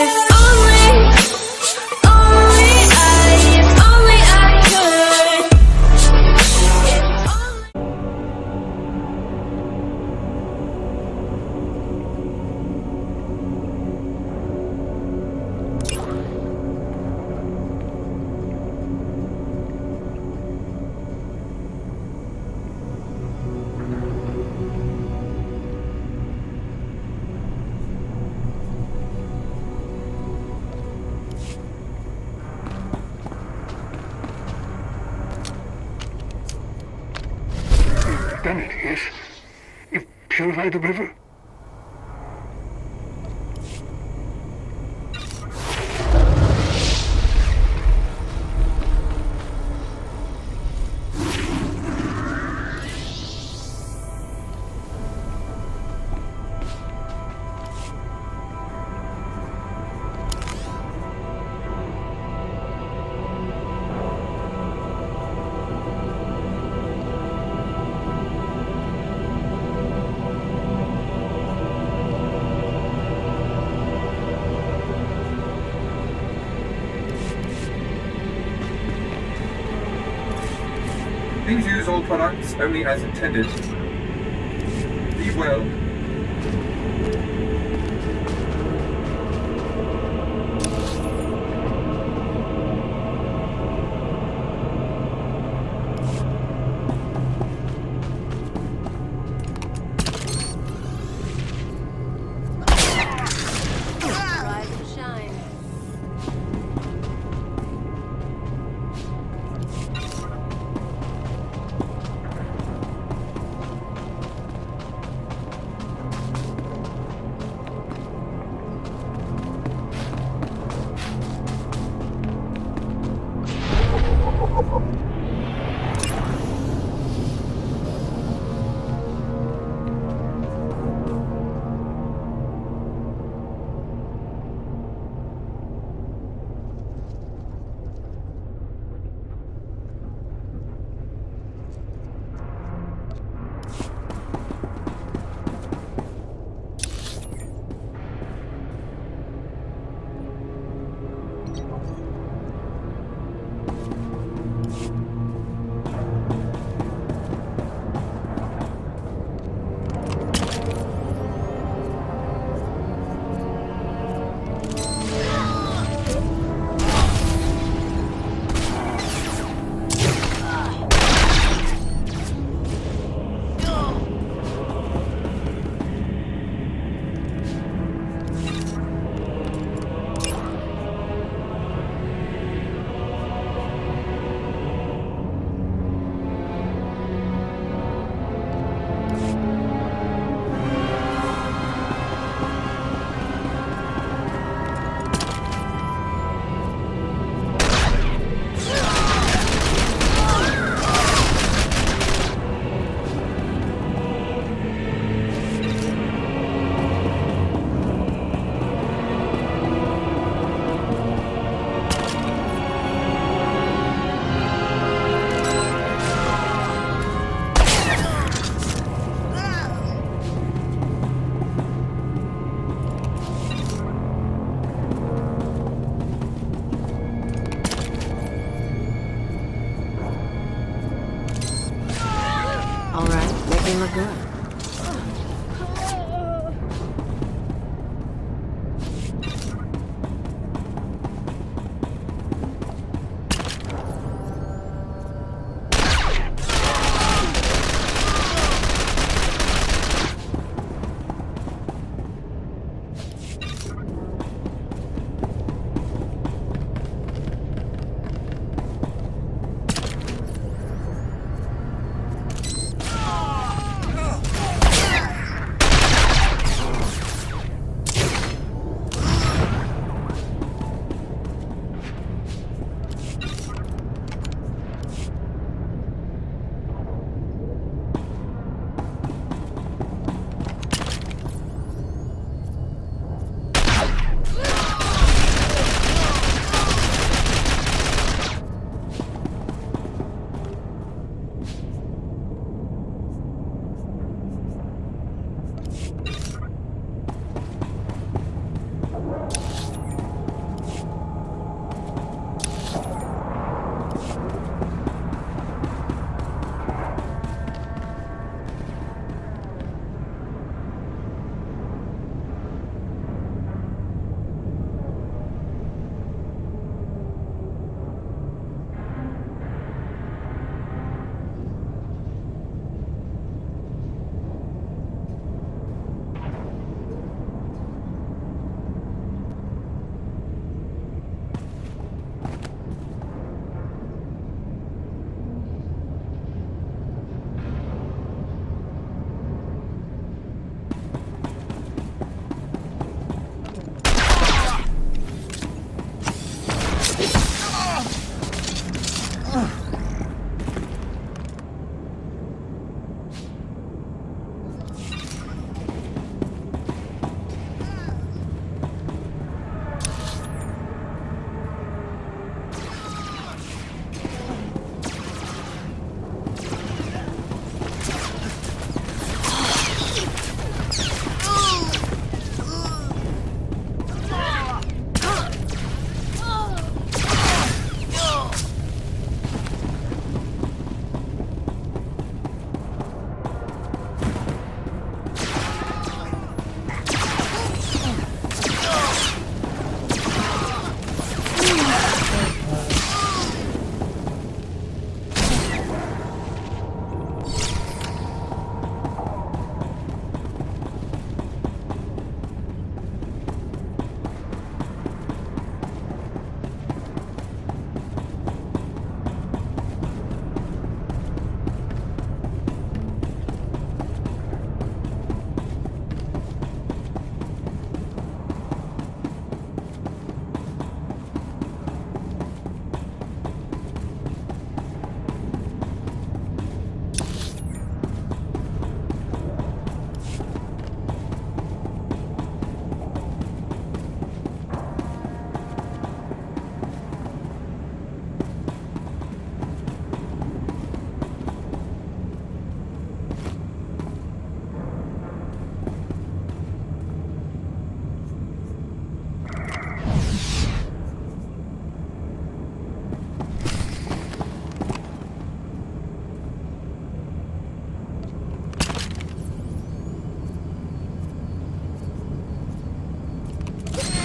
If done it, yes? You've purified the river? All products only as intended. Be well.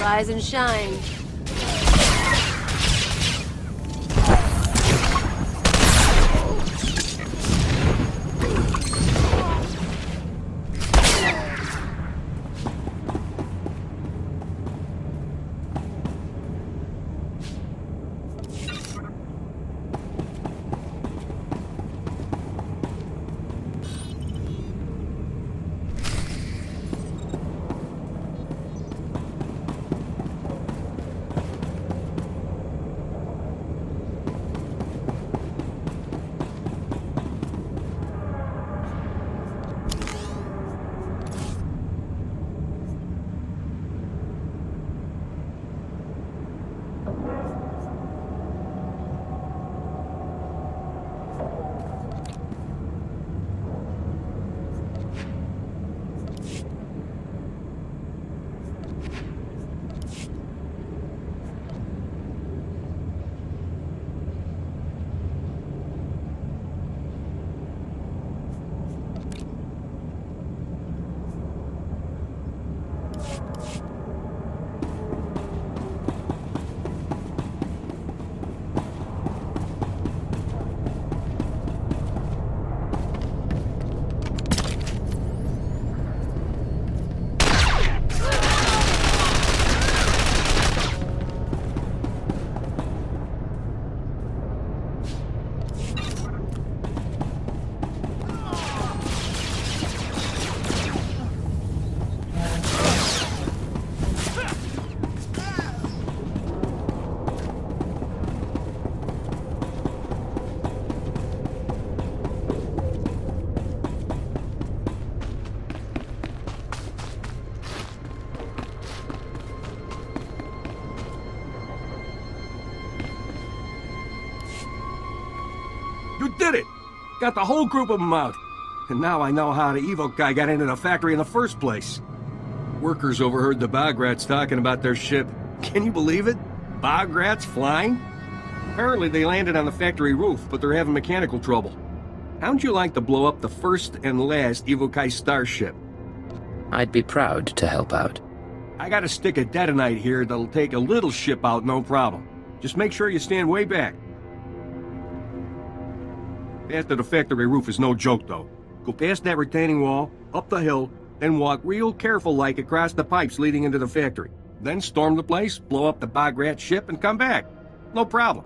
Rise and shine. Got the whole group of them out. And now I know how the Evo guy got into the factory in the first place. Workers overheard the Bograts talking about their ship. Can you believe it? Bograts flying? Apparently they landed on the factory roof, but they're having mechanical trouble. How'd you like to blow up the first and last Evocii starship? I'd be proud to help out. I got a stick of detonite here that'll take a little ship out no problem. Just make sure you stand way back. After the factory roof is no joke, though. Go past that retaining wall, up the hill, then walk real careful like across the pipes leading into the factory. Then storm the place, blow up the Bograt ship, and come back. No problem.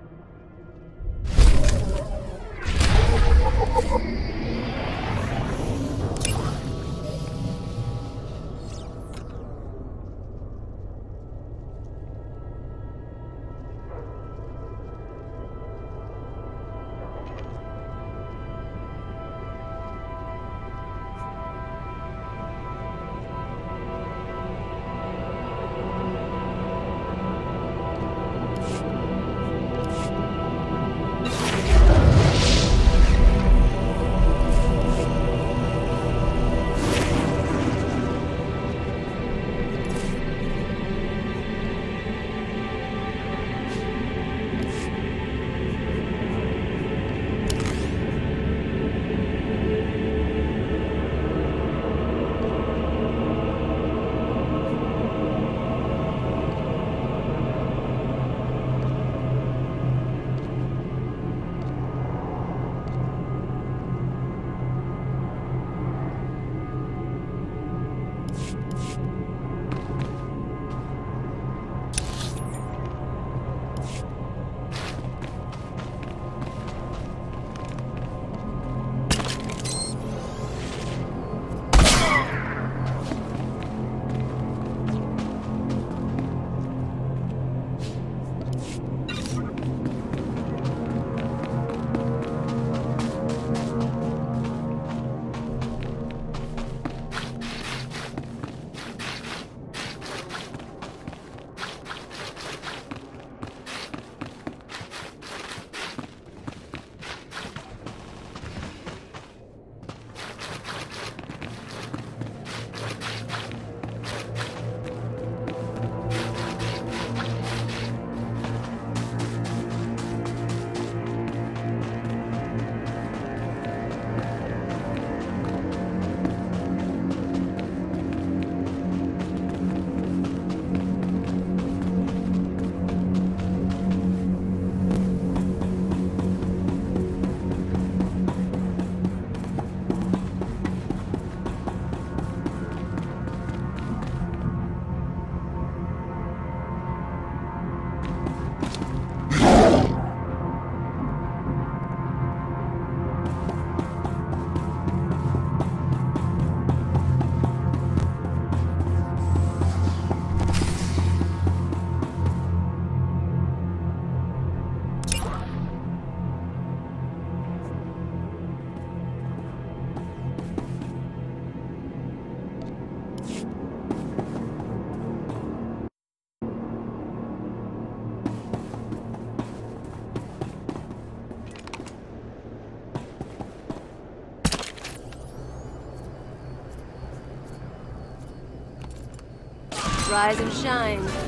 Rise and shine.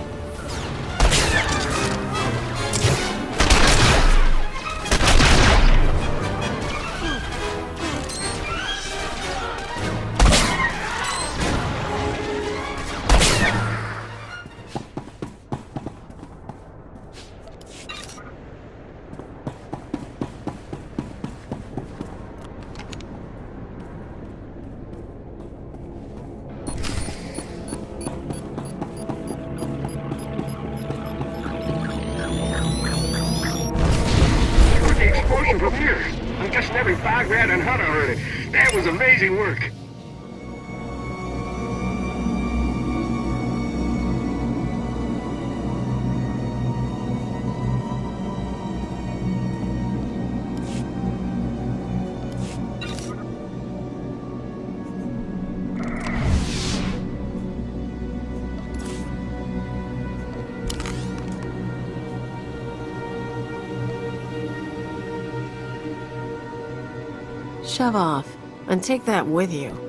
That was amazing work. Shove off and take that with you.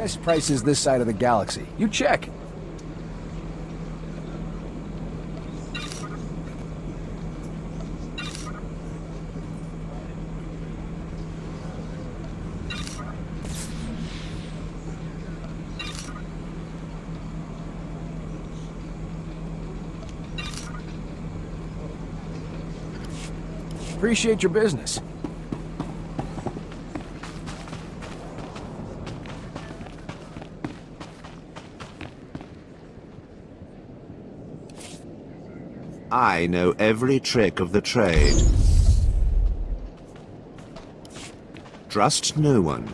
Best prices this side of the galaxy. You check. Appreciate your business. I know every trick of the trade. Trust no one.